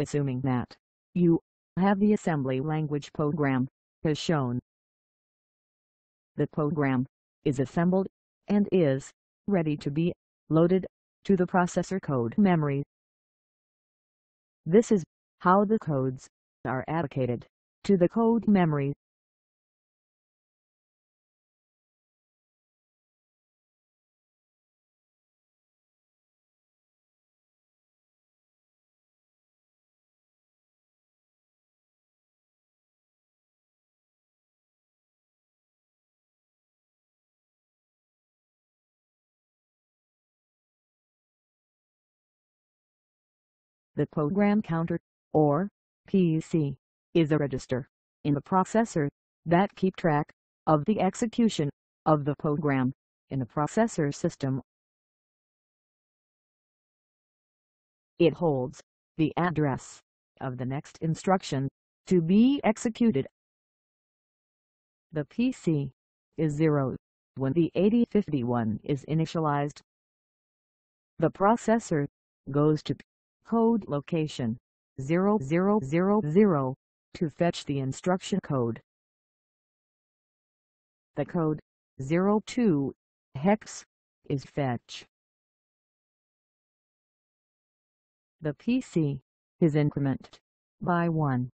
assuming that you have the assembly language program as shown. The program is assembled and is ready to be loaded to the processor code memory. This is how the codes are allocated to the code memory. The program counter, or PC, is a register in the processor that keep track of the execution of the program in the processor system. It holds the address of the next instruction to be executed. The PC is 0 when the 8051 is initialized. The processor goes to code location 0000 to fetch the instruction code. The code 02 hex is fetch. The PC is incremented by 1.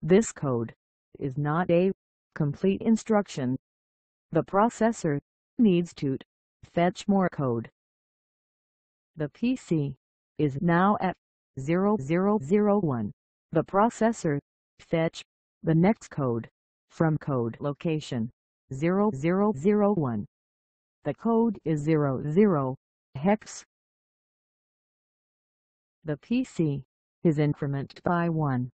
This code is not a complete instruction. The processor needs to fetch more code. The PC is now at 0001. The processor fetch the next code from code location 0001. The code is 00 hex. The PC is incremented by 1.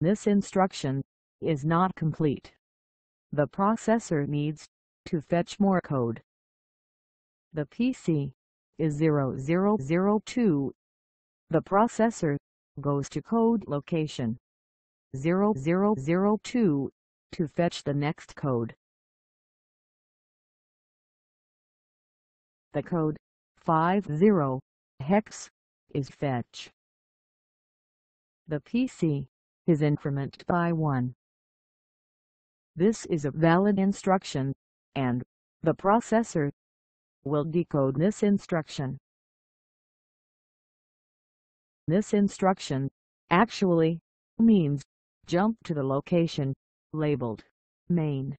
This instruction is not complete the processor needs to fetch more code. The PC is 0002. The processor goes to code location 0002 to fetch the next code. The code 50 hex is fetch. The PC is incremented by 1. This is a valid instruction, and the processor will decode this instruction. This instruction actually means jump to the location labeled main.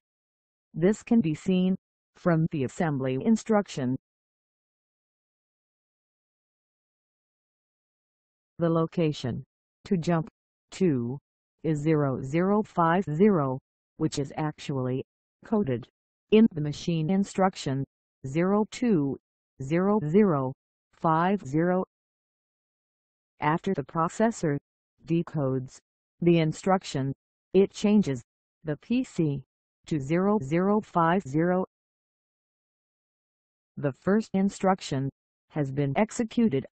This can be seen from the assembly instruction. The location to jump to is 0050 which is actually coded in the machine instruction 020050. After the processor decodes the instruction, it changes the PC to 0050. The first instruction has been executed.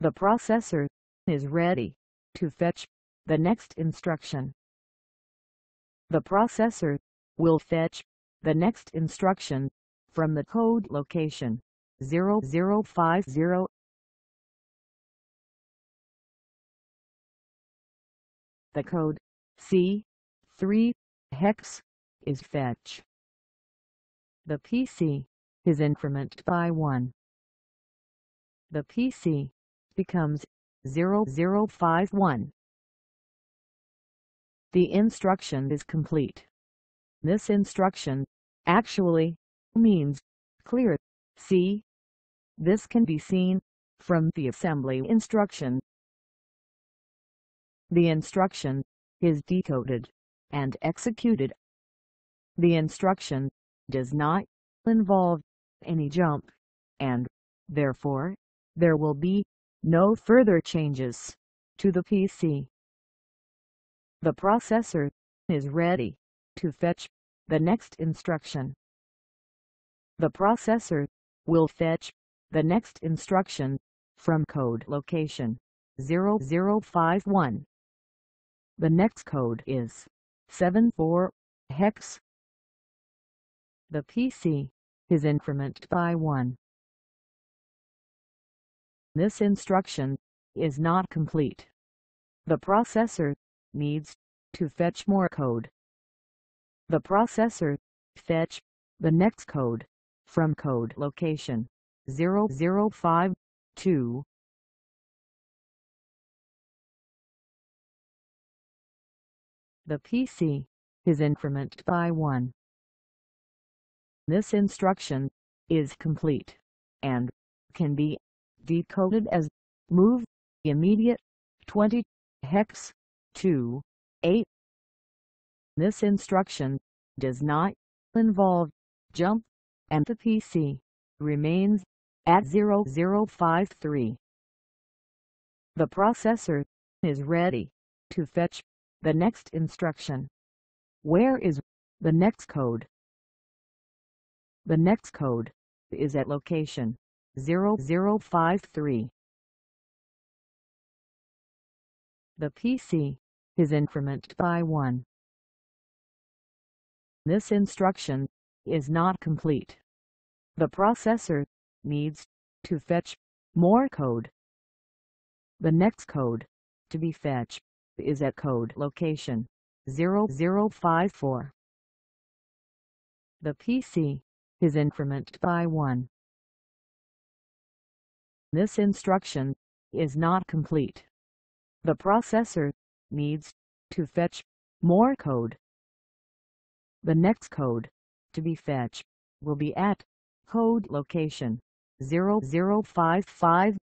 The processor is ready to fetch the next instruction the processor will fetch the next instruction from the code location 0050. The code C3 hex is fetch. The PC is incremented by 1. The PC becomes 0051 the instruction is complete. This instruction actually means clear. C? This can be seen from the assembly instruction. The instruction is decoded and executed. The instruction does not involve any jump, and, therefore, there will be no further changes to the PC. The processor is ready to fetch the next instruction. The processor will fetch the next instruction from code location 0051. The next code is 74 hex. The PC is incremented by 1. This instruction is not complete. The processor needs to fetch more code. The processor fetch the next code from code location 0052. The PC is incremented by 1. This instruction is complete and can be decoded as move immediate 20 hex 2 8. This instruction does not involve jump and the PC remains at 0053. The processor is ready to fetch the next instruction. Where is the next code? The next code is at location 0053. The PC is incremented by 1. This instruction is not complete. The processor needs to fetch more code. The next code to be fetched is at code location 0054. The PC is incremented by 1. This instruction is not complete. The processor needs to fetch more code. The next code to be fetched will be at code location 0055.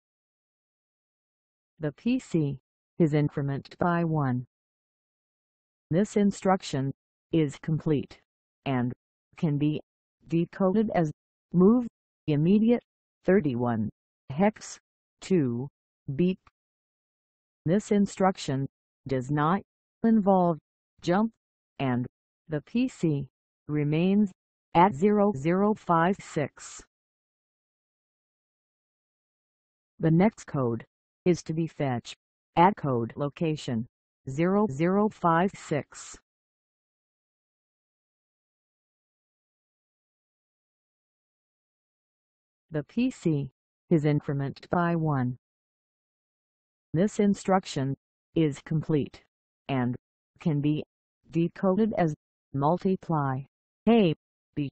The PC is incremented by 1. This instruction is complete and can be decoded as move immediate 31 hex 2 B. This instruction does not involve jump and the PC remains at 0056. The next code is to be fetched at code location 0056. The PC is incremented by 1. This instruction is complete and can be decoded as multiply A, B.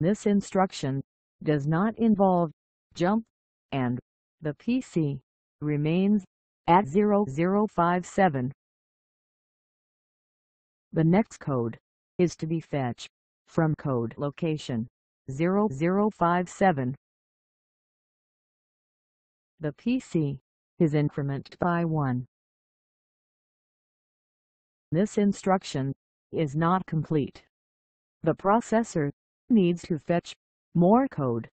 This instruction does not involve jump and the PC remains at 0057. The next code is to be fetched from code location 0057. The PC is incremented by 1. This instruction is not complete. The processor needs to fetch more code.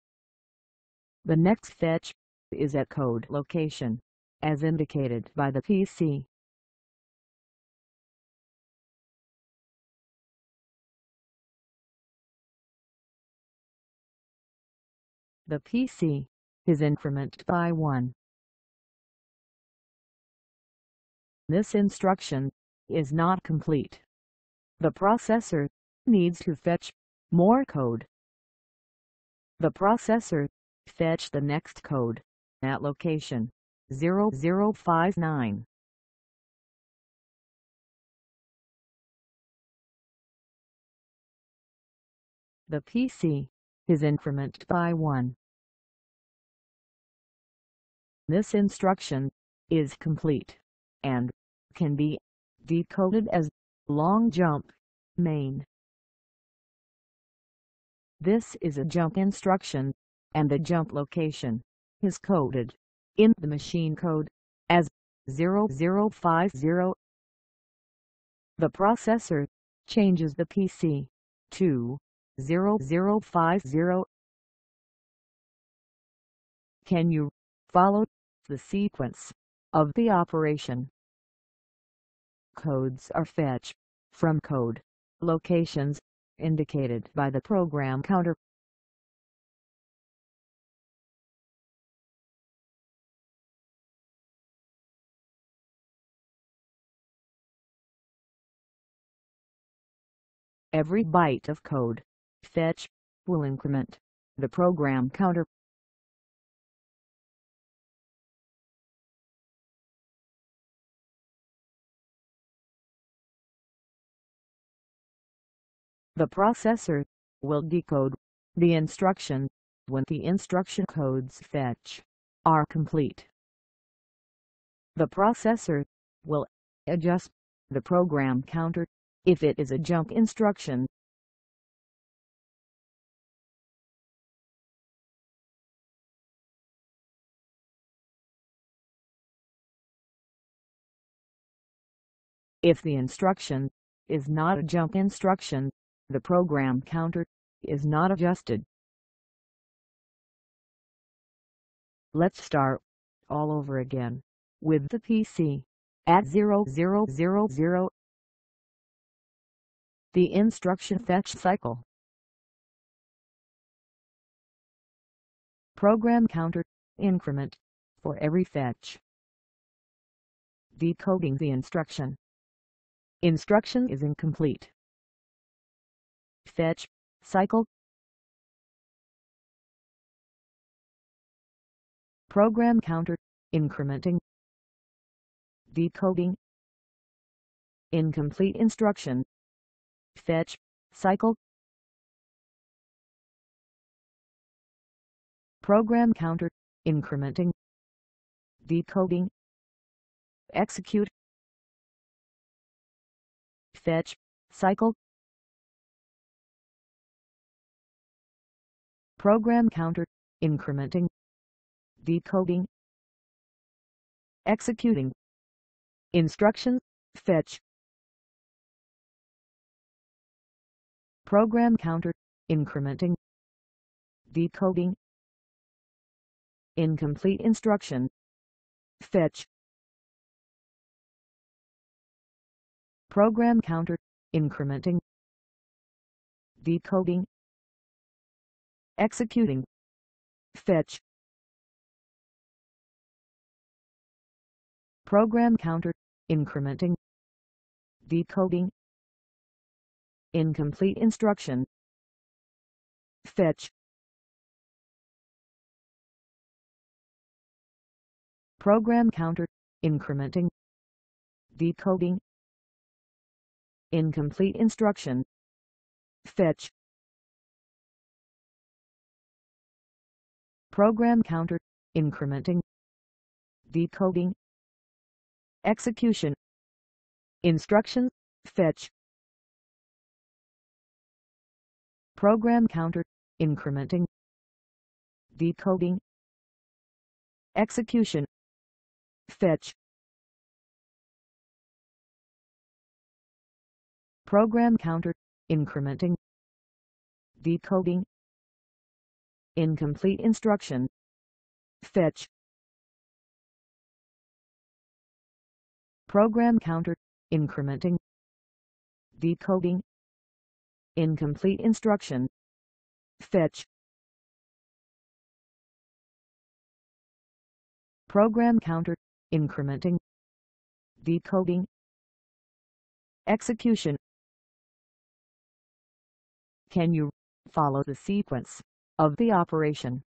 The next fetch is at code location, as indicated by the PC. The PC is incremented by 1. This instruction is not complete. The processor needs to fetch more code. The processor fetch the next code at location 0059. The PC is incremented by 1. This instruction is complete and can be decoded as long jump main. This is a jump instruction and the jump location is coded in the machine code as 0050. The processor changes the PC to 0050. Can you follow the sequence of the operation? Codes are fetched from code locations indicated by the program counter. every byte of code, fetch, will increment the program counter. The processor will decode the instruction when the instruction codes fetch are complete. The processor will adjust the program counter if it is a jump instruction. If the instruction is not a jump instruction, the program counter is not adjusted. Let's start all over again with the PC at 0000. The instruction fetch cycle. Program counter increment for every fetch. Decoding the instruction. Instruction is incomplete. Fetch. Cycle. Program counter, incrementing, decoding, incomplete instruction, fetch, cycle, program counter, incrementing, decoding, execute, fetch, cycle, program counter, incrementing, decoding, executing, instructions, fetch, program counter, incrementing, decoding, incomplete instruction, fetch, program counter, incrementing, decoding, executing, fetch, program counter, incrementing, decoding, incomplete instruction, fetch, program counter, incrementing, decoding, incomplete instruction, fetch, program counter, incrementing, decoding, execution, instruction, fetch, program counter, incrementing, decoding, execution, fetch, program counter, incrementing, decoding, incomplete instruction, fetch, program counter, incrementing, decoding, incomplete instruction, fetch, program counter, incrementing, decoding, execution. Can you follow the sequence of the operation